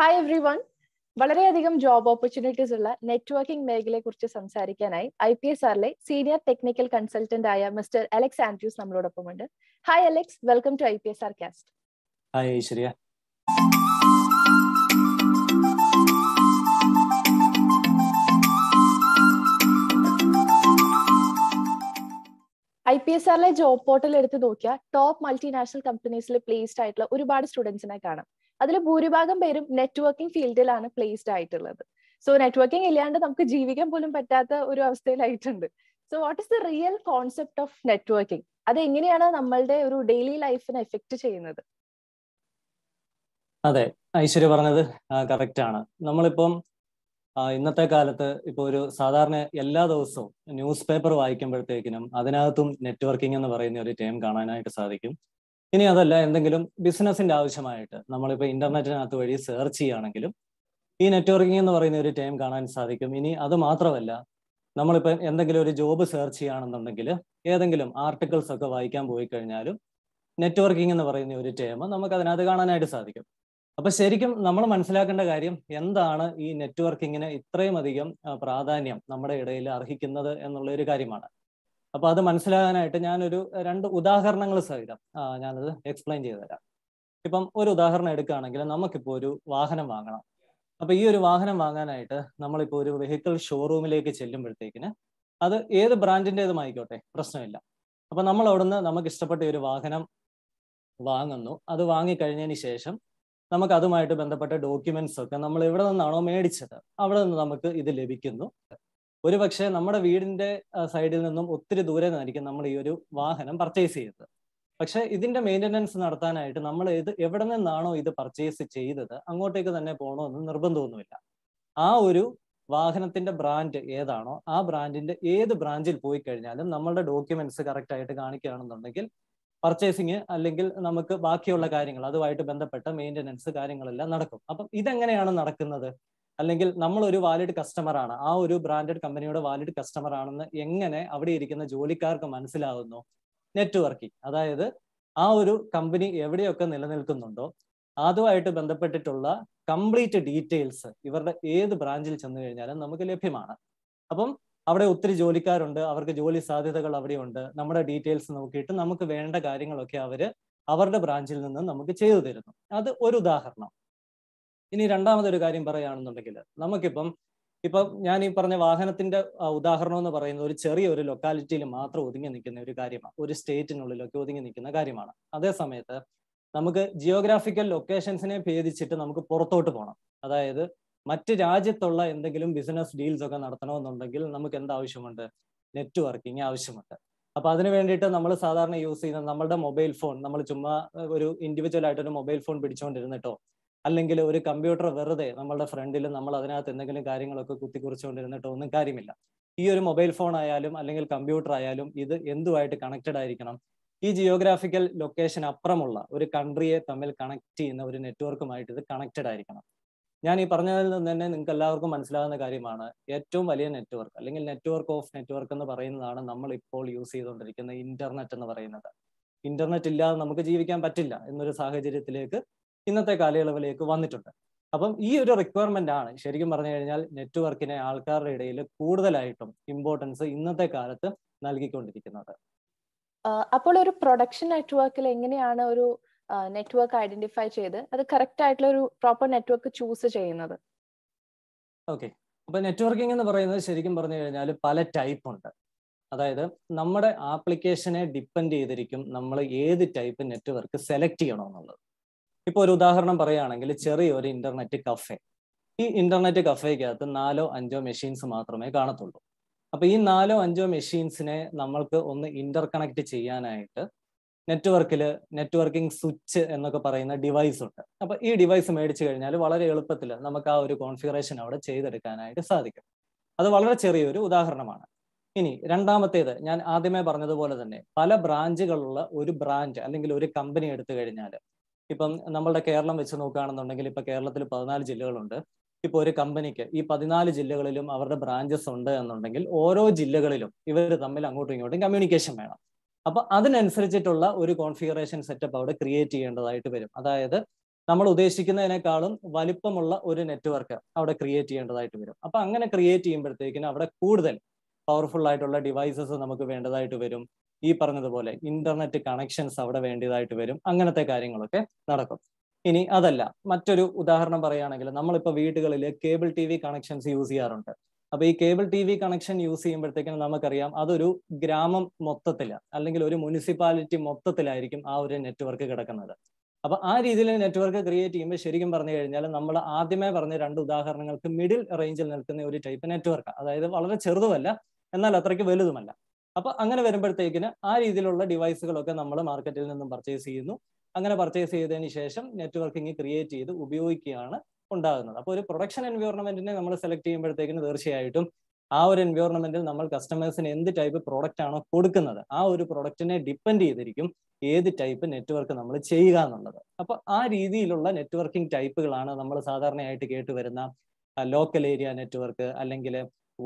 Hi everyone വളരെയധികം job opportunities ഉള്ള networking മേഖലയെ കുറിച്ച് സംസാരിക്കാനായി ഐ പി എസ് ആറിലെ സീനിയർ ടെക്നിക്കൽ കൺസൾട്ടന്റ് ആയ മിസ്റ്റർ അലക്സ് ആൻഡ്രൂസ് നമ്മളോടൊപ്പം ഉണ്ട് hi Alex welcome to I P S R cast hi Aishwarya. I P S ആറിലെ ജോബ് പോർട്ടൽ എടുത്ത് നോക്കിയാൽ ടോപ്പ് മൾട്ടിനാഷണൽ കമ്പനീസിൽ പ്ലേസ്ഡ് ആയിട്ടുള്ള ഒരുപാട് സ്റ്റുഡൻസിനെ കാണാം. അതിൽ ഭൂരിഭാഗം പേരും നെറ്റ്വർക്കിംഗ് ഫീൽഡിലാണ് പ്ലേസ്ഡ് ആയിട്ടുള്ളത്. സോ നെറ്റ്വർക്കിംഗ് ഇല്ലാണ്ട് നമുക്ക് ജീവിക്കാൻ പോലും പറ്റാത്ത ഒരു അവസ്ഥയിലായിട്ടുണ്ട്. So what is the real concept of networking അത് എങ്ങനെയാണ് നമ്മളുടെ ഒരു ഡെയിലി ലൈഫിനെ എഫക്ട് ചെയ്യുന്നത്? അതെ ഐശ്വര്യ പറഞ്ഞത് കറക്റ്റ് ആണ്. നമ്മളിപ്പം ഇന്നത്തെ കാലത്ത് ഇപ്പോൾ ഒരു സാധാരണ എല്ലാ ദിവസവും ന്യൂസ് പേപ്പർ വായിക്കുമ്പോഴത്തേക്കിനും അതിനകത്തും നെറ്റ്വർക്കിംഗ് എന്ന് പറയുന്ന ഒരു ടേം കാണാനായിട്ട് സാധിക്കും. ഇനി അതല്ല എന്തെങ്കിലും ബിസിനസിന്റെ ആവശ്യമായിട്ട് നമ്മളിപ്പോൾ ഇന്റർനെറ്റിനകത്ത് വഴി സെർച്ച് ചെയ്യുകയാണെങ്കിലും ഈ നെറ്റ്വർക്കിംഗ് എന്ന് പറയുന്ന ഒരു ടൈം കാണാൻ സാധിക്കും. ഇനി അത് മാത്രമല്ല നമ്മളിപ്പോൾ എന്തെങ്കിലും ഒരു ജോബ് സെർച്ച് ചെയ്യുകയാണെന്നുണ്ടെങ്കിൽ ഏതെങ്കിലും ആർട്ടിക്കിൾസ് ഒക്കെ വായിക്കാൻ പോയി കഴിഞ്ഞാലും നെറ്റ്വർക്കിംഗ് എന്ന് പറയുന്ന ഒരു ടേം നമുക്ക് അതിനകത്ത് കാണാനായിട്ട് സാധിക്കും. അപ്പൊ ശരിക്കും നമ്മൾ മനസ്സിലാക്കേണ്ട കാര്യം എന്താണ് ഈ നെറ്റ്വർക്കിങ്ങിന് ഇത്രയും അധികം പ്രാധാന്യം നമ്മുടെ ഇടയിൽ അർഹിക്കുന്നത് എന്നുള്ള ഒരു കാര്യമാണ്. അപ്പൊ അത് മനസ്സിലാകാനായിട്ട് ഞാനൊരു രണ്ട് ഉദാഹരണങ്ങൾ സഹിതം ഞാനത് എക്സ്പ്ലെയിൻ ചെയ്തു തരാം. ഇപ്പം ഒരു ഉദാഹരണം എടുക്കുകയാണെങ്കിൽ നമുക്കിപ്പോൾ ഒരു വാഹനം വാങ്ങണം. അപ്പൊ ഈ ഒരു വാഹനം വാങ്ങാനായിട്ട് നമ്മളിപ്പോൾ ഒരു വെഹിക്കിൾ ഷോറൂമിലേക്ക് ചെല്ലുമ്പോഴത്തേക്കിന് അത് ഏത് ബ്രാൻഡിന്റെതുമായിക്കോട്ടെ പ്രശ്നമില്ല. അപ്പൊ നമ്മൾ അവിടുന്ന് നമുക്ക് ഇഷ്ടപ്പെട്ട ഒരു വാഹനം വാങ്ങുന്നു. അത് വാങ്ങിക്കഴിഞ്ഞതിന് ശേഷം നമുക്ക് അതുമായിട്ട് ബന്ധപ്പെട്ട ഡോക്യുമെന്റ്സ് ഒക്കെ നമ്മൾ എവിടെ നിന്നാണോ മേടിച്ചത്? അവിടെ നിന്ന് നമുക്ക് ഇത് ലഭിക്കുന്നു. ഒരു പക്ഷേ നമ്മുടെ വീടിന്റെ സൈഡിൽ നിന്നും ഒത്തിരി ദൂരെ നിന്നായിരിക്കും നമ്മൾ ഈ ഒരു വാഹനം പർച്ചേസ് ചെയ്തത് പക്ഷെ ഇതിന്റെ മെയിന്റനൻസ് നടത്താനായിട്ട് നമ്മൾ ഇത് എവിടെ നിന്നാണോ ഇത് പർച്ചേസ് ചെയ്തത് അങ്ങോട്ടേക്ക് തന്നെ പോകണമെന്ന് നിർബന്ധമൊന്നുമില്ല. ആ ഒരു വാഹനത്തിന്റെ ബ്രാൻഡ് ഏതാണോ ആ ബ്രാൻഡിന്റെ ഏത് ബ്രാഞ്ചിൽ പോയി കഴിഞ്ഞാലും നമ്മളുടെ ഡോക്യുമെന്റ്സ് കറക്റ്റ് ആയിട്ട് കാണിക്കുകയാണെന്നുണ്ടെങ്കിൽ പർച്ചേസിങ് അല്ലെങ്കിൽ നമുക്ക് ബാക്കിയുള്ള കാര്യങ്ങൾ അതുമായിട്ട് ബന്ധപ്പെട്ട മെയിന്റനൻസ് കാര്യങ്ങളെല്ലാം നടക്കും. അപ്പം ഇതെങ്ങനെയാണ് നടക്കുന്നത്? അല്ലെങ്കിൽ നമ്മൾ ഒരു വാലിഡ് കസ്റ്റമർ ആണ്. ആ ഒരു ബ്രാൻഡഡ് കമ്പനിയുടെ വാലിഡ് കസ്റ്റമർ ആണെന്ന് എങ്ങനെ അവിടെ ഇരിക്കുന്ന ജോലിക്കാർക്ക് മനസ്സിലാകുന്നു നെറ്റ്വർക്കിംഗ് അതായത് ആ ഒരു കമ്പനി എവിടെയൊക്കെ നിലനിൽക്കുന്നുണ്ടോ അതുമായിട്ട് ബന്ധപ്പെട്ടിട്ടുള്ള കംപ്ലീറ്റ് ഡീറ്റെയിൽസ് ഇവരുടെ ഏത് ബ്രാഞ്ചിൽ ചെന്ന് കഴിഞ്ഞാലും നമുക്ക് ലഭ്യമാണ്. അപ്പം അവിടെ ഒത്തിരി ജോലിക്കാരുണ്ട് അവർക്ക് ജോലി സാധ്യതകൾ അവിടെയുണ്ട്. നമ്മുടെ ഡീറ്റെയിൽസ് നോക്കിയിട്ട് നമുക്ക് വേണ്ട കാര്യങ്ങളൊക്കെ അവർ അവരുടെ ബ്രാഞ്ചിൽ നിന്ന് നമുക്ക് ചെയ്തു തരുന്നു. അത് ഒരു ഉദാഹരണം. ഇനി രണ്ടാമതൊരു കാര്യം പറയുകയാണെന്നുണ്ടെങ്കിൽ നമുക്കിപ്പം ഇപ്പം ഞാൻ ഈ പറഞ്ഞ വാഹനത്തിന്റെ ഉദാഹരണം എന്ന് പറയുന്നത് ഒരു ചെറിയ ഒരു ലൊക്കാലിറ്റിയിൽ മാത്രം ഒതുങ്ങി നിൽക്കുന്ന ഒരു കാര്യമാണ്. ഒരു സ്റ്റേറ്റിനുള്ളിലൊക്കെ ഒതുങ്ങി നിൽക്കുന്ന കാര്യമാണ്. അതേ സമയത്ത് നമുക്ക് ജിയോഗ്രാഫിക്കൽ ലൊക്കേഷൻസിനെ ഭേദിച്ചിട്ട് നമുക്ക് പുറത്തോട്ട് പോകണം അതായത് മറ്റ് രാജ്യത്തുള്ള എന്തെങ്കിലും ബിസിനസ് ഡീൽസ് ഒക്കെ നടത്തണമെന്നുണ്ടെങ്കിൽ നമുക്ക് എന്ത് ആവശ്യമുണ്ട്? നെറ്റ്വർക്കിംഗ് ആവശ്യമുണ്ട്. അപ്പൊ അതിന് വേണ്ടിയിട്ട് നമ്മൾ സാധാരണ യൂസ് ചെയ്യുന്ന നമ്മളുടെ മൊബൈൽ ഫോൺ നമ്മൾ ചുമ്മാ ഒരു ഇൻഡിവിജ്വൽ ആയിട്ട് ഒരു മൊബൈൽ ഫോൺ പിടിച്ചുകൊണ്ടിരുന്നിട്ടോ അല്ലെങ്കിൽ ഒരു കമ്പ്യൂട്ടർ വെറുതെ നമ്മളുടെ ഫ്രണ്ടിൽ നമ്മൾ അതിനകത്ത് എന്തെങ്കിലും കാര്യങ്ങളൊക്കെ കുത്തിക്കുറിച്ചുകൊണ്ടിരുന്നിട്ട് ഒന്നും കാര്യമില്ല. ഈ ഒരു മൊബൈൽ ഫോൺ ആയാലും അല്ലെങ്കിൽ കമ്പ്യൂട്ടർ ആയാലും ഇത് എന്തുമായിട്ട് കണക്റ്റഡ് ആയിരിക്കണം? ഈ ജിയോഗ്രാഫിക്കൽ ലൊക്കേഷൻ അപ്പുറമുള്ള ഒരു കൺട്രിയെ തമ്മിൽ കണക്ട് ചെയ്യുന്ന ഒരു നെറ്റ്വർക്കുമായിട്ട് ഇത് കണക്റ്റഡ് ആയിരിക്കണം. ഞാൻ ഈ പറഞ്ഞതിൽ നിന്ന് തന്നെ നിങ്ങൾക്ക് എല്ലാവർക്കും മനസ്സിലാകുന്ന കാര്യമാണ്. ഏറ്റവും വലിയ നെറ്റ്വർക്ക് അല്ലെങ്കിൽ നെറ്റ്വർക്ക് ഓഫ് നെറ്റ്വർക്ക് എന്ന് പറയുന്നതാണ് നമ്മൾ ഇപ്പോൾ യൂസ് ചെയ്തുകൊണ്ടിരിക്കുന്ന ഇന്റർനെറ്റ് എന്ന് പറയുന്നത്. ഇന്റർനെറ്റ് ഇല്ലാതെ നമുക്ക് ജീവിക്കാൻ പറ്റില്ല എന്നൊരു സാഹചര്യത്തിലേക്ക് ഇന്നത്തെ കാലയളവിലേക്ക് വന്നിട്ടുണ്ട്. അപ്പം ഈ ഒരു റിക്വയർമെന്റ് ആണ് ശരിക്കും പറഞ്ഞു കഴിഞ്ഞാൽ നെറ്റ്വർക്കിനെ ആൾക്കാരുടെ ഇടയിൽ കൂടുതലായിട്ടും ഇമ്പോർട്ടൻസ് ഇന്നത്തെ കാലത്ത് നൽകിക്കൊണ്ടിരിക്കുന്നത്. അപ്പോൾ ഒരു പ്രൊഡക്ഷൻ നെറ്റ്വർക്കിൽ എങ്ങനെയാണ് ഒരു നെറ്റ്വർക്ക് ഐഡന്റിഫൈ ചെയ്ത് അത് കറക്റ്റ് ആയിട്ടുള്ള ഒരു പ്രോപ്പർ നെറ്റ്വർക്ക് ചൂസ് ചെയ്യുന്നത്? ഓക്കെ അപ്പൊ നെറ്റ്വർക്കിംഗ് എന്ന് പറയുന്നത് ശരിക്കും പറഞ്ഞു കഴിഞ്ഞാൽ പല ടൈപ്പ് ഉണ്ട്. അതായത് നമ്മുടെ ആപ്ലിക്കേഷനെ ഡിപ്പെൻഡ് ചെയ്തിരിക്കും നമ്മൾ ഏത് ടൈപ്പ് നെറ്റ്വർക്ക് സെലക്ട് ചെയ്യണമെന്നുള്ളത് ഇപ്പൊ ഒരു ഉദാഹരണം പറയുകയാണെങ്കിൽ ചെറിയ ഒരു ഇന്റർനെറ്റ് കഫേ ഈ ഇന്റർനെറ്റ് കഫേക്കകത്ത് നാലോ അഞ്ചോ മെഷീൻസ് മാത്രമേ കാണത്തുള്ളൂ. അപ്പൊ ഈ നാലോ അഞ്ചോ മെഷീൻസിനെ നമ്മൾക്ക് ഒന്ന് ഇന്റർ കണക്ട് ചെയ്യാനായിട്ട് നെറ്റ്വർക്കിൽ നെറ്റ്വർക്കിംഗ് സ്വിച്ച് എന്നൊക്കെ പറയുന്ന ഡിവൈസ് ഉണ്ട്. അപ്പൊ ഈ ഡിവൈസ് മേടിച്ചു കഴിഞ്ഞാൽ വളരെ എളുപ്പത്തിൽ നമുക്ക് ആ ഒരു കോൺഫിഗറേഷൻ അവിടെ ചെയ്തെടുക്കാനായിട്ട് സാധിക്കും. അത് വളരെ ചെറിയൊരു ഉദാഹരണമാണ്. ഇനി രണ്ടാമത്തേത് ഞാൻ ആദ്യമേ പറഞ്ഞതുപോലെ തന്നെ പല ബ്രാഞ്ചുകളുള്ള ഒരു ബ്രാഞ്ച് അല്ലെങ്കിൽ ഒരു കമ്പനി എടുത്തു കഴിഞ്ഞാൽ ഇപ്പം നമ്മളുടെ കേരളം വെച്ച് നോക്കുകയാണെന്നുണ്ടെങ്കിൽ ഇപ്പൊ കേരളത്തിൽ പതിനാല് ജില്ലകളുണ്ട്. ഇപ്പൊ ഒരു കമ്പനിക്ക് ഈ പതിനാല് ജില്ലകളിലും അവരുടെ ബ്രാഞ്ചസ് ഉണ്ട് എന്നുണ്ടെങ്കിൽ ഓരോ ജില്ലകളിലും ഇവർ തമ്മിൽ അങ്ങോട്ടും ഇങ്ങോട്ടും കമ്മ്യൂണിക്കേഷൻ വേണം. അപ്പൊ അതിനനുസരിച്ചിട്ടുള്ള ഒരു കോൺഫിഗറേഷൻ സെറ്റപ്പ് അവിടെ ക്രിയേറ്റ് ചെയ്യേണ്ടതായിട്ട് വരും. അതായത് നമ്മൾ ഉദ്ദേശിക്കുന്നതിനേക്കാളും വലിപ്പമുള്ള ഒരു നെറ്റ്വർക്ക് അവിടെ ക്രിയേറ്റ് ചെയ്യേണ്ടതായിട്ട് വരും. അപ്പൊ അങ്ങനെ ക്രിയേറ്റ് ചെയ്യുമ്പോഴത്തേക്കിന് അവിടെ കൂടുതൽ പവർഫുൾ ആയിട്ടുള്ള ഡിവൈസസ് നമുക്ക് വേണ്ടതായിട്ട് വരും. ഈ പറഞ്ഞതുപോലെ ഇന്റർനെറ്റ് കണക്ഷൻസ് അവിടെ വേണ്ടിയതായിട്ട് വരും. അങ്ങനത്തെ കാര്യങ്ങളൊക്കെ നടക്കും. ഇനി അതല്ല മറ്റൊരു ഉദാഹരണം പറയുകയാണെങ്കിൽ നമ്മളിപ്പോൾ വീടുകളിൽ cable T V connections use ചെയ്യാറുണ്ട്. അപ്പൊ ഈ cable T V connection use ചെയ്യുമ്പോഴത്തേക്കും നമുക്കറിയാം അതൊരു ഗ്രാമം മൊത്തത്തിൽ അല്ലെങ്കിൽ ഒരു മുനിസിപ്പാലിറ്റി മൊത്തത്തിലായിരിക്കും ആ ഒരു നെറ്റ്വർക്ക് കിടക്കുന്നത്. അപ്പൊ ആ രീതിയിൽ നെറ്റ്വർക്ക് ക്രിയേറ്റ് ചെയ്യുമ്പോൾ ശരിക്കും പറഞ്ഞു കഴിഞ്ഞാൽ നമ്മൾ ആദ്യമേ പറഞ്ഞ രണ്ട് ഉദാഹരണങ്ങൾക്ക് മിഡിൽ റേഞ്ചിൽ നിൽക്കുന്ന ഒരു ടൈപ്പ് നെറ്റ്വർക്ക് അതായത് വളരെ ചെറുതുമല്ല എന്നാൽ അത്രയ്ക്ക് വലുതുമല്ല. അപ്പൊ അങ്ങനെ വരുമ്പോഴത്തേക്കിന് ആ രീതിയിലുള്ള ഡിവൈസുകളൊക്കെ നമ്മൾ മാർക്കറ്റിൽ നിന്നും പർച്ചേസ് ചെയ്യുന്നു. അങ്ങനെ പർച്ചേസ് ചെയ്തതിന് ശേഷം നെറ്റ്വർക്കിംഗ് ക്രിയേറ്റ് ചെയ്ത് ഉപയോഗിക്കുകയാണ് ഉണ്ടാകുന്നത്. അപ്പോൾ ഒരു പ്രൊഡക്ഷൻ എൻവയോൺമെന്റിനെ നമ്മൾ സെലക്ട് ചെയ്യുമ്പോഴത്തേക്കിന് തീർച്ചയായിട്ടും ആ ഒരു എൻവയോൺമെന്റിൽ നമ്മൾ കസ്റ്റമേഴ്സിന് എന്ത് ടൈപ്പ് പ്രോഡക്റ്റ് ആണോ കൊടുക്കുന്നത് ആ ഒരു പ്രോഡക്റ്റിനെ ഡിപ്പെൻഡ് ചെയ്തിരിക്കും ഏത് ടൈപ്പ് നെറ്റ്വർക്ക് നമ്മൾ ചെയ്യുക എന്നുള്ളത്. അപ്പൊ ആ രീതിയിലുള്ള നെറ്റ്വർക്കിംഗ് ടൈപ്പുകളാണ് നമ്മൾ സാധാരണയായിട്ട് കേട്ടുവരുന്ന ലോക്കൽ ഏരിയ നെറ്റ്വർക്ക് അല്ലെങ്കിൽ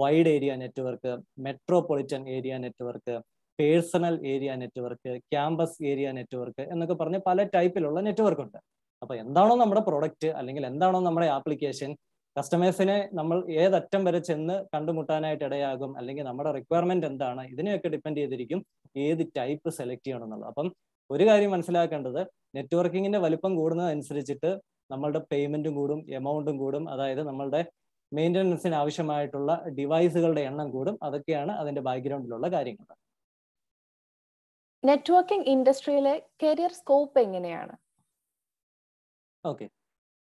wide area network metropolitan area network personal area network campus area network എന്നൊക്കെ പറഞ്ഞ് പല ടൈപ്പിലുള്ള നെറ്റ്വർക്ക് ഉണ്ട്. അപ്പൊ എന്താണോ നമ്മുടെ പ്രൊഡക്റ്റ് അല്ലെങ്കിൽ എന്താണോ നമ്മുടെ ആപ്ലിക്കേഷൻ കസ്റ്റമേഴ്സിനെ നമ്മൾ ഏതറ്റം വരെ ചെന്ന് കണ്ടുമുട്ടാനായിട്ട് ഇടയാകും അല്ലെങ്കിൽ നമ്മുടെ റിക്വയർമെന്റ് എന്താണ് ഇതിനെയൊക്കെ ഡിപ്പെൻഡ് ചെയ്തിരിക്കും ഏത് ടൈപ്പ് സെലക്ട് ചെയ്യണം എന്നുള്ളത്. അപ്പം ഒരു കാര്യം മനസ്സിലാക്കേണ്ടത് നെറ്റ്വർക്കിങ്ങിന്റെ വലിപ്പം കൂടുന്നതനുസരിച്ചിട്ട് നമ്മളുടെ പേയ്മെന്റും കൂടും എമൗണ്ടും കൂടും അതായത് നമ്മളുടെ മെയിന്റനൻസിന് ആവശ്യമായിട്ടുള്ള ഡിവൈസുകളുടെ എണ്ണം കൂടും. അതൊക്കെയാണ് അതിന്റെ ബാക്ക്ഗ്രൗണ്ടിലുള്ള കാര്യങ്ങൾ. നെറ്റ്വർക്കിംഗ് ഇൻഡസ്ട്രിയിലെ കരിയർ സ്കോപ്പ് എങ്ങനെയാണ്? ഓക്കെ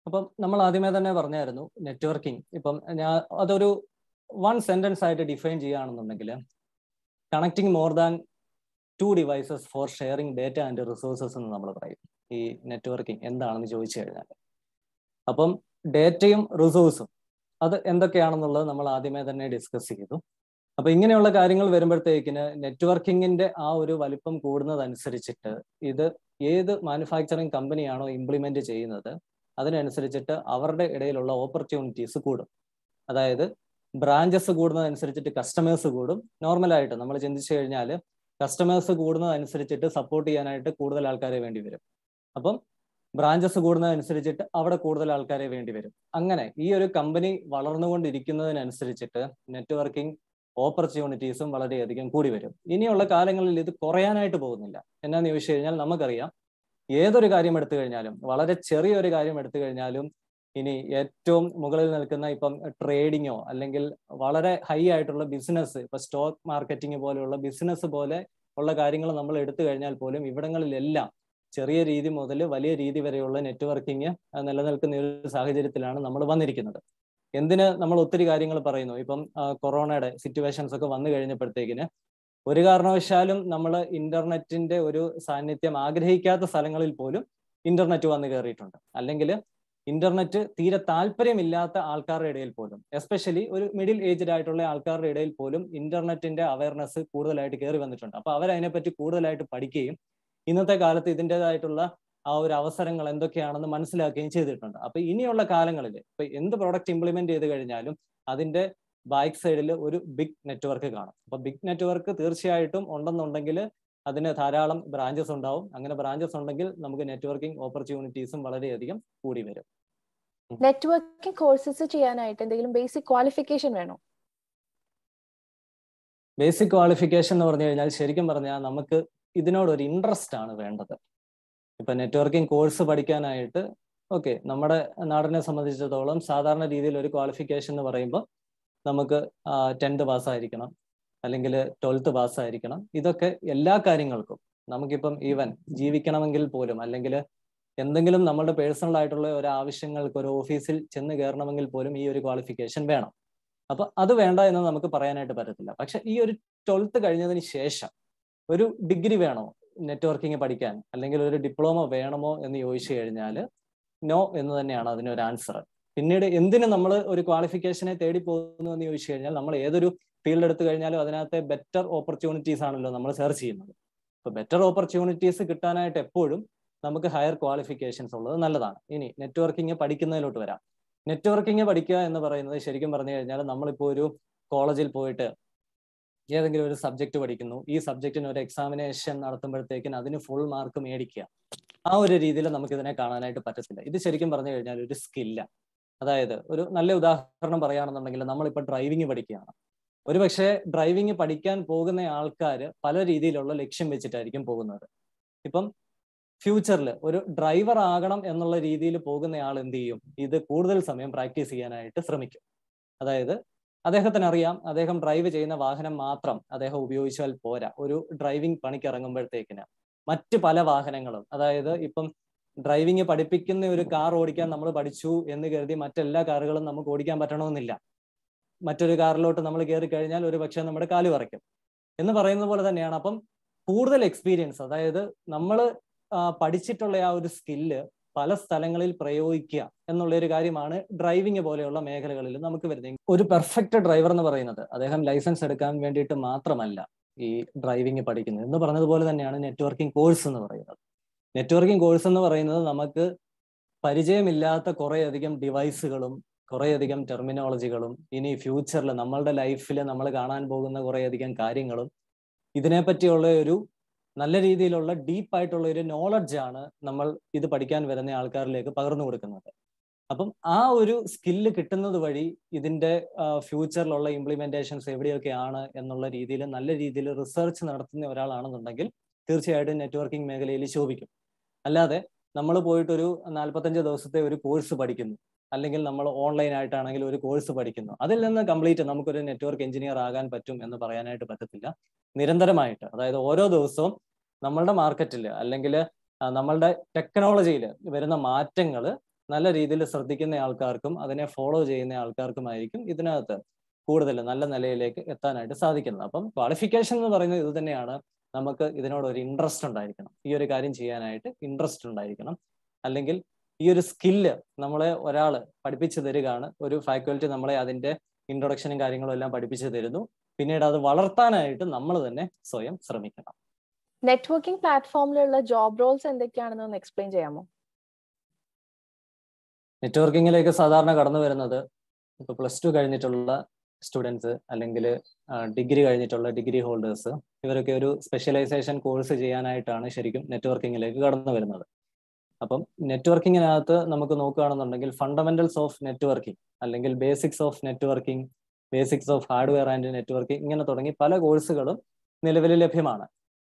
അപ്പം നമ്മൾ ആദ്യമേ തന്നെ പറഞ്ഞായിരുന്നു നെറ്റ്വർക്കിംഗ് ഇപ്പം ഞാൻ അതൊരു വൺ സെന്റൻസ് ആയിട്ട് ഡിഫൈൻ ചെയ്യുകയാണെന്നുണ്ടെങ്കിൽ connecting more than two devices for sharing data and resources എന്ന് നമ്മൾ പറയും. ഈ നെറ്റ്വർക്കിംഗ് എന്താണെന്ന് ചോദിച്ചു കഴിഞ്ഞാൽ. അപ്പം ഡേറ്റയും റിസോഴ്സും അത് എന്തൊക്കെയാണെന്നുള്ളത് നമ്മൾ ആദ്യമേ തന്നെ ഡിസ്കസ് ചെയ്തു. അപ്പൊ ഇങ്ങനെയുള്ള കാര്യങ്ങൾ വരുമ്പോഴത്തേക്കിന് നെറ്റ്വർക്കിങ്ങിന്റെ ആ ഒരു വലിപ്പം കൂടുന്നതനുസരിച്ചിട്ട് ഇത് ഏത് മാനുഫാക്ചറിങ് കമ്പനിയാണോ ഇംപ്ലിമെന്റ് ചെയ്യുന്നത് അതിനനുസരിച്ചിട്ട് അവരുടെ ഇടയിലുള്ള ഓപ്പർച്യൂണിറ്റീസ് കൂടും. അതായത് ബ്രാഞ്ചസ് കൂടുന്നതനുസരിച്ചിട്ട് കസ്റ്റമേഴ്സ് കൂടും. നോർമലായിട്ട് നമ്മൾ ചിന്തിച്ചു കഴിഞ്ഞാൽ കസ്റ്റമേഴ്സ് കൂടുന്നതനുസരിച്ചിട്ട് സപ്പോർട്ട് ചെയ്യാനായിട്ട് കൂടുതൽ ആൾക്കാരെ വേണ്ടി വരും. അപ്പം ബ്രാഞ്ചസ് കൂടുന്നതനുസരിച്ചിട്ട് അവിടെ കൂടുതൽ ആൾക്കാരെ വേണ്ടി വരും. അങ്ങനെ ഈ ഒരു കമ്പനി വളർന്നുകൊണ്ടിരിക്കുന്നതിനനുസരിച്ചിട്ട് നെറ്റ്വർക്കിംഗ് ഓപ്പർച്യൂണിറ്റീസും വളരെയധികം കൂടി വരും. ഇനിയുള്ള കാലങ്ങളിൽ ഇത് കുറയാനായിട്ട് പോകുന്നില്ല. എന്നാന്ന് ചോദിച്ചു കഴിഞ്ഞാൽ നമുക്കറിയാം ഏതൊരു കാര്യം എടുത്തു കഴിഞ്ഞാലും വളരെ ചെറിയൊരു കാര്യം എടുത്തു കഴിഞ്ഞാലും ഇനി ഏറ്റവും മുകളിൽ നിൽക്കുന്ന ഇപ്പം ട്രേഡിങ്ങോ അല്ലെങ്കിൽ വളരെ ഹൈ ആയിട്ടുള്ള ബിസിനസ് ഇപ്പൊ സ്റ്റോക്ക് മാർക്കറ്റിംഗ് പോലെയുള്ള ബിസിനസ് പോലെ ഉള്ള കാര്യങ്ങൾ നമ്മൾ എടുത്തു കഴിഞ്ഞാൽ പോലും ഇവിടങ്ങളിലെല്ലാം ചെറിയ രീതി മുതൽ വലിയ രീതി വരെയുള്ള നെറ്റ്വർക്കിംഗ് നിലനിൽക്കുന്ന ഒരു സാഹചര്യത്തിലാണ് നമ്മൾ വന്നിരിക്കുന്നത്. എന്തിന് നമ്മൾ ഒത്തിരി കാര്യങ്ങൾ പറയുന്നു? ഇപ്പം കൊറോണയുടെ സിറ്റുവേഷൻസ് ഒക്കെ വന്നു കഴിഞ്ഞപ്പോഴത്തേക്കിന് ഒരു കാരണവശാലും നമ്മൾ ഇന്റർനെറ്റിന്റെ ഒരു സാന്നിധ്യം ആഗ്രഹിക്കാത്ത സ്ഥലങ്ങളിൽ പോലും ഇന്റർനെറ്റ് വന്നു കയറിയിട്ടുണ്ട്. അല്ലെങ്കിൽ ഇന്റർനെറ്റ് തീരെ താല്പര്യമില്ലാത്ത ആൾക്കാരുടെ ഇടയിൽ പോലും എസ്പെഷ്യലി ഒരു മിഡിൽ ഏജ്ഡ് ആയിട്ടുള്ള ആൾക്കാരുടെ ഇടയിൽ പോലും ഇന്റർനെറ്റിന്റെ അവയർനെസ് കൂടുതലായിട്ട് കയറി വന്നിട്ടുണ്ട്. അപ്പൊ അവരതിനെപ്പറ്റി കൂടുതലായിട്ട് പഠിക്കുകയും ഇന്നത്തെ കാലത്ത് ഇതിന്റെതായിട്ടുള്ള ആ ഒരു അവസരങ്ങൾ എന്തൊക്കെയാണെന്ന് മനസ്സിലാക്കുകയും ചെയ്തിട്ടുണ്ട്. അപ്പൊ ഇനിയുള്ള കാലങ്ങളിൽ ഇപ്പൊ എന്ത് പ്രോഡക്റ്റ് ഇംപ്ലിമെന്റ് ചെയ്ത് കഴിഞ്ഞാലും അതിന്റെ ബാക്ക് സൈഡിൽ ഒരു ബിഗ് നെറ്റ്വർക്ക് കാണും. അപ്പൊ ബിഗ് നെറ്റ്വർക്ക് തീർച്ചയായിട്ടും ഉണ്ടെന്നുണ്ടെങ്കിൽ അതിന് ധാരാളം ബ്രാഞ്ചസ് ഉണ്ടാവും. അങ്ങനെ ബ്രാഞ്ചസ് ഉണ്ടെങ്കിൽ നമുക്ക് നെറ്റ്വർക്കിംഗ് ഓപ്പർച്യൂണിറ്റീസും വളരെയധികം കൂടി വരും. നെറ്റ്വർക്കിംഗ് കോഴ്സസ് ചെയ്യാനായിട്ട് എന്തെങ്കിലും ബേസിക് ക്വാളിഫിക്കേഷൻ വേണോ? ബേസിക് ക്വാളിഫിക്കേഷൻ എന്ന് പറഞ്ഞു കഴിഞ്ഞാൽ ശരിക്കും പറഞ്ഞാൽ നമുക്ക് ഇതിനോട് ഒരു ഇൻട്രസ്റ്റ് ആണ് വേണ്ടത്. ഇപ്പൊ നെറ്റ്വർക്കിംഗ് കോഴ്സ് പഠിക്കാനായിട്ട് ഓക്കെ നമ്മുടെ നാടിനെ സംബന്ധിച്ചിടത്തോളം സാധാരണ രീതിയിൽ ഒരു ക്വാളിഫിക്കേഷൻ എന്ന് പറയുമ്പോൾ നമുക്ക് ടെൻത്ത് പാസ്സായിരിക്കണം അല്ലെങ്കിൽ ട്വൽത്ത് പാസ്സായിരിക്കണം ഇതൊക്കെ എല്ലാ കാര്യങ്ങൾക്കും. നമുക്കിപ്പം ഈവൻ ജീവിക്കണമെങ്കിൽ പോലും അല്ലെങ്കിൽ എന്തെങ്കിലും നമ്മുടെ പേഴ്സണൽ ആയിട്ടുള്ള ഒരു ആവശ്യങ്ങൾക്ക് ഒരു ഓഫീസിൽ ചെന്ന് കയറണമെങ്കിൽ പോലും ഈ ഒരു ക്വാളിഫിക്കേഷൻ വേണം. അപ്പൊ അത് വേണ്ട എന്ന് നമുക്ക് പറയാനായിട്ട് പറ്റത്തില്ല. പക്ഷെ ഈ ഒരു ട്വൽത്ത് കഴിഞ്ഞതിന് ശേഷം ഒരു ഡിഗ്രി വേണോ നെറ്റ്വർക്കിംഗ് പഠിക്കാൻ? അല്ലെങ്കിൽ ഒരു ഡിപ്ലോമ വേണമോ എന്ന് ചോദിച്ചു കഴിഞ്ഞാൽ നോ എന്ന് തന്നെയാണ് അതിനൊരു ആൻസർ പിന്നീട് എന്തിന് നമ്മൾ ഒരു ക്വാളിഫിക്കേഷനെ തേടി പോകുന്നു എന്ന് ചോദിച്ചു കഴിഞ്ഞാൽ നമ്മൾ ഏതൊരു ഫീൽഡ് എടുത്തു കഴിഞ്ഞാലും അതിനകത്തെ ബെറ്റർ ഓപ്പർച്യൂണിറ്റീസ് ആണല്ലോ നമ്മൾ സെർച്ച് ചെയ്യുന്നത്. അപ്പോൾ ബെറ്റർ ഓപ്പർച്യൂണിറ്റീസ് കിട്ടാനായിട്ട് എപ്പോഴും നമുക്ക് ഹയർ ക്വാളിഫിക്കേഷൻസ് ഉള്ളത് നല്ലതാണ്. ഇനി നെറ്റ്വർക്കിംഗ് പഠിക്കുന്നതിലോട്ട് വരാം. നെറ്റ്വർക്കിംഗ് പഠിക്കുക എന്ന് പറയുന്നത് ശരിക്കും പറഞ്ഞു കഴിഞ്ഞാൽ നമ്മളിപ്പോൾ ഒരു കോളേജിൽ പോയിട്ട് ഏതെങ്കിലും ഒരു സബ്ജക്ട് പഠിക്കുന്നു. ഈ സബ്ജക്റ്റിന് ഒരു എക്സാമിനേഷൻ നടത്തുമ്പോഴത്തേക്കിന് അതിന് ഫുൾ മാർക്ക് മേടിക്കുക. ആ ഒരു രീതിയിൽ നമുക്ക് ഇതിനെ കാണാനായിട്ട് പറ്റത്തില്ല. ഇത് ശരിക്കും പറഞ്ഞു കഴിഞ്ഞാൽ ഒരു സ്കില്ല അതായത് ഒരു നല്ല ഉദാഹരണം പറയുകയാണെന്നുണ്ടെങ്കിൽ നമ്മളിപ്പോൾ ഡ്രൈവിംഗ് പഠിക്കുകയാണ്. ഒരുപക്ഷെ ഡ്രൈവിംഗ് പഠിക്കാൻ പോകുന്ന ആൾക്കാർ പല രീതിയിലുള്ള ലക്ഷ്യം വെച്ചിട്ടായിരിക്കും പോകുന്നത്. ഇപ്പം ഫ്യൂച്ചറിൽ ഒരു ഡ്രൈവർ ആകണം എന്നുള്ള രീതിയിൽ പോകുന്ന ആൾ എന്ത് ചെയ്യും? ഇത് കൂടുതൽ സമയം പ്രാക്ടീസ് ചെയ്യാനായിട്ട് ശ്രമിക്കും. അതായത് അദ്ദേഹത്തിന് അറിയാം അദ്ദേഹം ഡ്രൈവ് ചെയ്യുന്ന വാഹനം മാത്രം അദ്ദേഹം ഉപയോഗിച്ചാൽ പോരാ. ഒരു ഡ്രൈവിംഗ് പണിക്ക് ഇറങ്ങുമ്പോഴത്തേക്കിന് മറ്റ് പല വാഹനങ്ങളും അതായത് ഇപ്പം ഡ്രൈവിംഗ് പഠിപ്പിക്കുന്ന ഒരു കാർ ഓടിക്കാൻ നമ്മൾ പഠിച്ചു എന്ന് കരുതി മറ്റെല്ലാ കാറുകളും നമുക്ക് ഓടിക്കാൻ പറ്റണമെന്നില്ല. മറ്റൊരു കാറിലോട്ട് നമ്മൾ കയറി കഴിഞ്ഞാൽ ഒരു പക്ഷേ നമ്മുടെ കാൽ പറയ്ക്കും എന്ന് പറയുന്ന പോലെ തന്നെയാണ്. അപ്പം കൂടുതൽ എക്സ്പീരിയൻസ് അതായത് നമ്മൾ പഠിച്ചിട്ടുള്ള ആ ഒരു സ്കില്ല് പല സ്ഥലങ്ങളിൽ പ്രയോഗിക്കുക എന്നുള്ള ഒരു കാര്യമാണ് ഡ്രൈവിംഗ് പോലെയുള്ള മേഖലകളിൽ നമുക്ക് വരുന്നത് ഒരു പെർഫെക്റ്റ് ഡ്രൈവർ എന്ന് പറയുന്നത് അദ്ദേഹം ലൈസൻസ് എടുക്കാൻ വേണ്ടിയിട്ട് മാത്രമല്ല ഈ ഡ്രൈവിംഗ് പഠിക്കുന്നത്. എന്ന് പറഞ്ഞതുപോലെ തന്നെയാണ് നെറ്റ്വർക്കിംഗ് കോഴ്സ് എന്ന് പറയുന്നത്. നെറ്റ്വർക്കിംഗ് കോഴ്സ് എന്ന് പറയുന്നത് നമുക്ക് പരിചയമില്ലാത്ത കുറേയധികം ഡിവൈസുകളും കുറേയധികം ടെർമിനോളജികളും ഇനി ഫ്യൂച്ചറിൽ നമ്മളുടെ ലൈഫിൽ നമ്മൾ കാണാൻ പോകുന്ന കുറേയധികം കാര്യങ്ങളും ഇതിനെപ്പറ്റിയുള്ള ഒരു നല്ല രീതിയിലുള്ള ഡീപ്പായിട്ടുള്ള ഒരു നോളജ് ആണ് നമ്മൾ ഇത് പഠിക്കാൻ വരുന്ന ആൾക്കാരിലേക്ക് പകർന്നു കൊടുക്കുന്നത്. അപ്പം ആ ഒരു സ്കില്ല് കിട്ടുന്നത് വഴി ഇതിന്റെ ഫ്യൂച്ചറിലുള്ള ഇംപ്ലിമെന്റേഷൻസ് എവിടെയൊക്കെയാണ് എന്നുള്ള രീതിയിൽ നല്ല രീതിയിൽ റിസർച്ച് നടത്തുന്ന ഒരാളാണെന്നുണ്ടെങ്കിൽ തീർച്ചയായിട്ടും നെറ്റ്വർക്കിംഗ് മേഖലയിൽ ശോഭിക്കും. അല്ലാതെ നമ്മൾ പോയിട്ടൊരു നാൽപ്പത്തഞ്ച് ദിവസത്തെ ഒരു കോഴ്സ് പഠിക്കുന്നു. അല്ലെങ്കിൽ നമ്മൾ ഓൺലൈൻ ആയിട്ടാണെങ്കിൽ ഒരു കോഴ്സ് പഠിക്കുന്നു. അതിൽ നിന്ന് കംപ്ലീറ്റ് നമുക്കൊരു നെറ്റ്വർക്ക് എഞ്ചിനീയർ ആകാൻ പറ്റും എന്ന് പറയാനായിട്ട് പറ്റത്തില്ല. നിരന്തരമായിട്ട്. അതായത് ഓരോ ദിവസവും നമ്മളുടെ മാർക്കറ്റിൽ അല്ലെങ്കിൽ നമ്മളുടെ ടെക്നോളജിയിൽ വരുന്ന മാറ്റങ്ങൾ നല്ല രീതിയിൽ ശ്രദ്ധിക്കുന്ന ആൾക്കാർക്കും അതിനെ ഫോളോ ചെയ്യുന്ന ആൾക്കാർക്കുമായിരിക്കും ഇതിനകത്ത് കൂടുതൽ നല്ല നിലയിലേക്ക് എത്താനായിട്ട് സാധിക്കുന്നത്. അപ്പം ക്വാളിഫിക്കേഷൻ എന്ന് പറയുന്നത് ഇത് തന്നെയാണ്. നമുക്ക് ഇതിനോട് ഒരു ഇൻട്രസ്റ്റ് ഉണ്ടായിരിക്കണം. ഈ ഒരു കാര്യം ചെയ്യാനായിട്ട് ഇൻട്രസ്റ്റ് ഉണ്ടായിരിക്കണം. അല്ലെങ്കിൽ ഈ ഒരു സ്കില്ല് നമ്മളെ ഒരാൾ പഠിപ്പിച്ചു തരികയാണ്. ഒരു ഫാക്കൽറ്റി നമ്മളെ അതിന്റെ ഇൻട്രൊഡക്ഷനും കാര്യങ്ങളും എല്ലാം പഠിപ്പിച്ചു തരുന്നു. പിന്നീട് അത് വളർത്താനായിട്ട് നമ്മൾ തന്നെ സ്വയം ശ്രമിക്കണം. നെറ്റ്വർക്കിംഗ് പ്ലാറ്റ്ഫോമിലുള്ള ജോബ് റോൾസ് എന്തൊക്കെയാണെന്ന് ഒന്ന് എക്സ്പ്ലെയിൻ ചെയ്യാമോ? നെറ്റ്വർക്കിങ്ങിലേക്ക് സാധാരണ കടന്നു വരുന്നത് ഇപ്പൊ പ്ലസ് ടു കഴിഞ്ഞിട്ടുള്ള സ്റ്റുഡൻസ് അല്ലെങ്കിൽ ഡിഗ്രി കഴിഞ്ഞിട്ടുള്ള ഡിഗ്രി ഹോൾഡേഴ്സ് ഇവരൊക്കെ ഒരു സ്പെഷ്യലൈസേഷൻ കോഴ്സ് ചെയ്യാനായിട്ടാണ് ശരിക്കും നെറ്റ്വർക്കിങ്ങിലേക്ക് കടന്നു വരുന്നത്. അപ്പം നെറ്റ്വർക്കിങ്ങിനകത്ത് നമുക്ക് നോക്കുകയാണെന്നുണ്ടെങ്കിൽ ഫണ്ടമെന്റൽസ് ഓഫ് നെറ്റ്വർക്കിംഗ് അല്ലെങ്കിൽ basics of networking basics of hardware and networking ഇങ്ങനെ തുടങ്ങി പല കോഴ്സുകളും നിലവിൽ ലഭ്യമാണ്.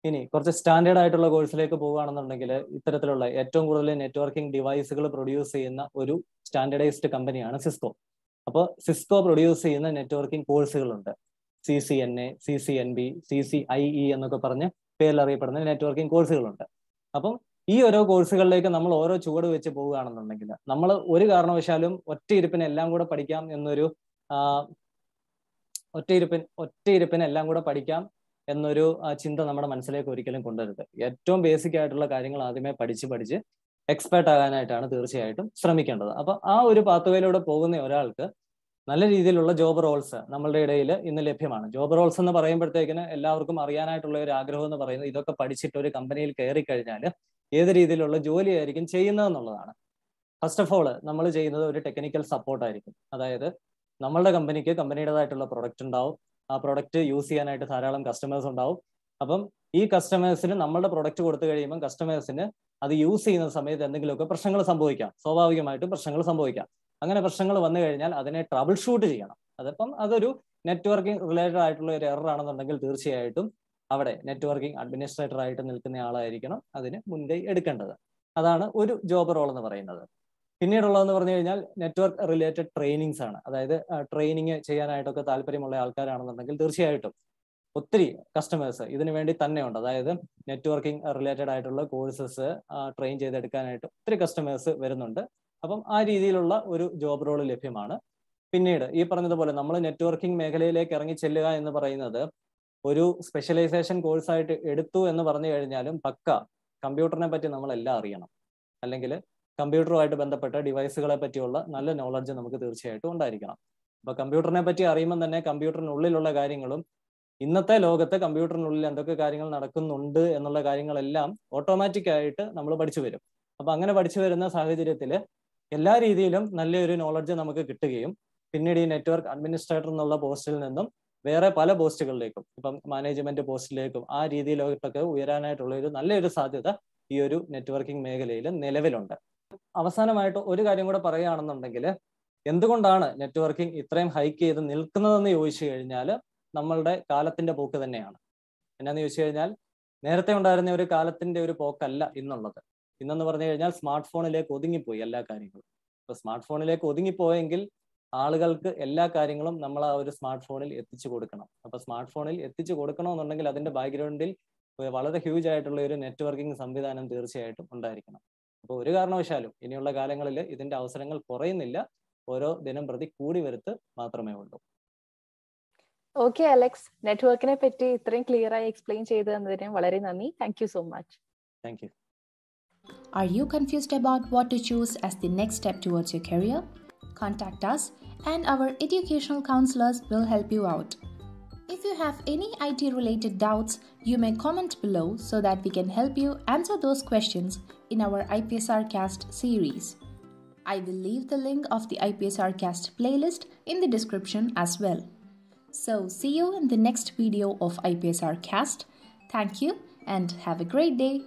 ഇനി കുറച്ച് സ്റ്റാൻഡേർഡ് ആയിട്ടുള്ള കോഴ്സിലേക്ക് പോവുകയാണെന്നുണ്ടെങ്കിൽ ഇത്തരത്തിലുള്ള ഏറ്റവും കൂടുതൽ നെറ്റ്വർക്കിംഗ് ഡിവൈസുകൾ പ്രൊഡ്യൂസ് ചെയ്യുന്ന ഒരു സ്റ്റാൻഡേർഡൈസ്ഡ് കമ്പനിയാണ് സിസ്കോ അപ്പോൾ സിസ്കോ പ്രൊഡ്യൂസ് ചെയ്യുന്ന നെറ്റ്വർക്കിംഗ് കോഴ്സുകളുണ്ട് C C N A C C N B C C I E എന്നൊക്കെ പറഞ്ഞ് പേരിൽ അറിയപ്പെടുന്ന നെറ്റ്വർക്കിംഗ് കോഴ്സുകളുണ്ട് അപ്പം ഈ ഓരോ കോഴ്സുകളിലേക്ക് നമ്മൾ ഓരോ ചുവട് വെച്ച് പോവുകയാണെന്നുണ്ടെങ്കിൽ നമ്മൾ ഒരു കാരണവശാലും ഒറ്റയിരുപ്പിന് എല്ലാം കൂടെ പഠിക്കാം എന്നൊരു ഒറ്റയിരുപ്പിന് ഒറ്റയിരുപ്പിന് എല്ലാം കൂടെ പഠിക്കാം എന്നൊരു ചിന്ത നമ്മുടെ മനസ്സിലേക്ക് ഒരിക്കലും കൊണ്ടുവരുത് ഏറ്റവും ബേസിക് ആയിട്ടുള്ള കാര്യങ്ങൾ ആദ്യമേ പഠിച്ച് പഠിച്ച് എക്സ്പേർട്ട് ആകാനായിട്ടാണ് തീർച്ചയായിട്ടും ശ്രമിക്കേണ്ടത്. അപ്പൊ ആ ഒരു പാത്തുവയിലൂടെ പോകുന്ന ഒരാൾക്ക് നല്ല രീതിയിലുള്ള ജോബ് റോൾസ് നമ്മളുടെ ഇടയിൽ ഇന്ന് ലഭ്യമാണ്. ജോബ് റോൾസ് എന്ന് പറയുമ്പോഴത്തേക്കിന് എല്ലാവർക്കും അറിയാനായിട്ടുള്ള ഒരു ആഗ്രഹം എന്ന് പറയുന്നത് ഇതൊക്കെ പഠിച്ചിട്ട് ഒരു കമ്പനിയിൽ കയറി കഴിഞ്ഞാൽ ഏത് രീതിയിലുള്ള ജോലിയായിരിക്കും ചെയ്യുന്നതെന്നുള്ളതാണ് ഫസ്റ്റ് ഓഫ് ഓൾ നമ്മൾ ചെയ്യുന്നത് ഒരു ടെക്നിക്കൽ സപ്പോർട്ട് ആയിരിക്കും. അതായത് നമ്മളുടെ കമ്പനിക്ക് കമ്പനിയുടേതായിട്ടുള്ള പ്രൊഡക്റ്റ് ഉണ്ടാവും. ആ പ്രൊഡക്റ്റ് യൂസ് ചെയ്യാനായിട്ട് ധാരാളം കസ്റ്റമേഴ്സ് ഉണ്ടാവും. അപ്പം ഈ കസ്റ്റമേഴ്സിന് നമ്മളുടെ പ്രൊഡക്റ്റ് കൊടുത്തു കഴിയുമ്പോൾ കസ്റ്റമേഴ്സിന് അത് യൂസ് ചെയ്യുന്ന സമയത്ത് എന്തെങ്കിലുമൊക്കെ പ്രശ്നങ്ങൾ സംഭവിക്കാം. സ്വാഭാവികമായിട്ടും പ്രശ്നങ്ങൾ സംഭവിക്കാം. അങ്ങനെ പ്രശ്നങ്ങൾ വന്നു കഴിഞ്ഞാൽ അതിനെ ട്രബിൾ ഷൂട്ട് ചെയ്യണം. അതിപ്പം അതൊരു നെറ്റ്വർക്കിംഗ് റിലേറ്റഡ് ആയിട്ടുള്ള ഒരു എറർ ആണെന്നുണ്ടെങ്കിൽ തീർച്ചയായിട്ടും അവിടെ നെറ്റ്വർക്കിംഗ് അഡ്മിനിസ്ട്രേറ്റർ ആയിട്ട് നിൽക്കുന്ന ആളായിരിക്കണം അതിന് മുൻകൈ എടുക്കേണ്ടത്. അതാണ് ഒരു ജോബ് റോൾ എന്ന് പറയുന്നത്. പിന്നീടുള്ളതെന്ന് പറഞ്ഞു കഴിഞ്ഞാൽ നെറ്റ്വർക്ക് റിലേറ്റഡ് ട്രെയിനിങ്സ് ആണ്. അതായത് ട്രെയിനിങ് ചെയ്യാനായിട്ടൊക്കെ താല്പര്യമുള്ള ആൾക്കാരാണെന്നുണ്ടെങ്കിൽ തീർച്ചയായിട്ടും ഒത്തിരി കസ്റ്റമേഴ്സ് ഇതിനു വേണ്ടി തന്നെയുണ്ട് അതായത് നെറ്റ്വർക്കിംഗ് റിലേറ്റഡ് ആയിട്ടുള്ള കോഴ്സസ് ട്രെയിൻ ചെയ്തെടുക്കാനായിട്ട് ഒത്തിരി കസ്റ്റമേഴ്സ് വരുന്നുണ്ട്. അപ്പം ആ രീതിയിലുള്ള ഒരു ജോബ് റോൾ ലഭ്യമാണ്. പിന്നീട് ഈ പറഞ്ഞതുപോലെ നമ്മൾ നെറ്റ്വർക്കിംഗ് മേഖലയിലേക്ക് ഇറങ്ങി ചെല്ലുക എന്ന് പറയുന്നത് ഒരു സ്പെഷ്യലൈസേഷൻ കോഴ്സായിട്ട് എടുത്തു എന്ന് പറഞ്ഞു കഴിഞ്ഞാലും പക്ക കമ്പ്യൂട്ടറിനെ പറ്റി നമ്മളെല്ലാം അറിയണം. അല്ലെങ്കിൽ കമ്പ്യൂട്ടറുമായിട്ട് ബന്ധപ്പെട്ട ഡിവൈസുകളെ പറ്റിയുള്ള നല്ല നോളജ് നമുക്ക് തീർച്ചയായിട്ടും ഉണ്ടായിരിക്കണം. അപ്പൊ കമ്പ്യൂട്ടറിനെ പറ്റി അറിയുമ്പോൾ തന്നെ കമ്പ്യൂട്ടറിനുള്ളിലുള്ള കാര്യങ്ങളും ഇന്നത്തെ ലോകത്തെ കമ്പ്യൂട്ടറിനുള്ളിൽ എന്തൊക്കെ കാര്യങ്ങൾ നടക്കുന്നുണ്ട് എന്നുള്ള കാര്യങ്ങളെല്ലാം ഓട്ടോമാറ്റിക് ആയിട്ട് നമ്മൾ പഠിച്ചു വരും. അപ്പൊ അങ്ങനെ പഠിച്ചു വരുന്ന സാഹചര്യത്തിൽ എല്ലാ രീതിയിലും നല്ലൊരു നോളജ് നമുക്ക് കിട്ടുകയും പിന്നീട് ഈ നെറ്റ്വർക്ക് അഡ്മിനിസ്ട്രേറ്റർ എന്നുള്ള പോസ്റ്റിൽ നിന്നും വേറെ പല പോസ്റ്റുകളിലേക്കും ഇപ്പം മാനേജ്മെന്റ് പോസ്റ്റിലേക്കും ആ രീതിയിലോട്ടൊക്കെ ഉയരാനായിട്ടുള്ള ഒരു നല്ലൊരു സാധ്യത ഈ ഒരു നെറ്റ്വർക്കിംഗ് മേഖലയിൽ നിലവിലുണ്ട്. അവസാനമായിട്ട് ഒരു കാര്യം കൂടെ പറയുകയാണെന്നുണ്ടെങ്കിൽ എന്തുകൊണ്ടാണ് നെറ്റ്വർക്കിംഗ് ഇത്രയും ഹൈക്ക് ചെയ്ത് നിൽക്കുന്നതെന്ന് ചോദിച്ചു കഴിഞ്ഞാൽ നമ്മളുടെ കാലത്തിന്റെ പോക്ക് തന്നെയാണ്. എന്നാന്ന് ചോദിച്ചു കഴിഞ്ഞാൽ നേരത്തെ ഉണ്ടായിരുന്ന ഒരു കാലത്തിന്റെ ഒരു പോക്കല്ല ഇന്നുള്ളത്. ഇന്നെന്ന് പറഞ്ഞു കഴിഞ്ഞാൽ സ്മാർട്ട് ഫോണിലേക്ക് ഒതുങ്ങിപ്പോയി എല്ലാ കാര്യങ്ങളും. ഇപ്പൊ സ്മാർട്ട് ഫോണിലേക്ക് ഒതുങ്ങിപ്പോയെങ്കിൽ ആളുകൾക്ക് എല്ലാ കാര്യങ്ങളും നമ്മൾ ആ ഒരു സ്മാർട്ട് ഫോണിൽ എത്തിച്ചു കൊടുക്കണം. അപ്പൊ സ്മാർട്ട് ഫോണിൽ എത്തിച്ചു കൊടുക്കണമെന്നുണ്ടെങ്കിൽ അതിന്റെ ബാക്ക്ഗ്രൗണ്ടിൽ വളരെ ഹ്യൂജ് ആയിട്ടുള്ള ഒരു നെറ്റ്വർക്കിംഗ് സംവിധാനം തീർച്ചയായിട്ടും ഉണ്ടായിരിക്കണം. അപ്പോൾ ഒരു കാരണവശാലും ഇനിയുള്ള കാലങ്ങളിൽ ഇതിന്റെ അവസരങ്ങൾ കുറയുന്നില്ല. ഓരോ ദിനം പ്രതി കൂടി വരുത്ത് മാത്രമേ ഉള്ളൂ. ഓക്കെ അലക്സ് നെറ്റ്വർക്കിനെ പറ്റി ഇത്രയും ക്ലിയർ ആയി എക്സ്പ്ലെയിൻ ചെയ്തു തന്നതിന് വളരെ നന്ദി thank you so much thank you Are you confused about what to choose as the next step towards your career? Contact us, and our educational counselors will help you out. If you have any IT related doubts, you may comment below so that we can help you answer those questions in our IPSR Cast series. I will leave the link of the IPSR Cast playlist in the description as well. So, see you in the next video of IPSR Cast. Thank you and have a great day.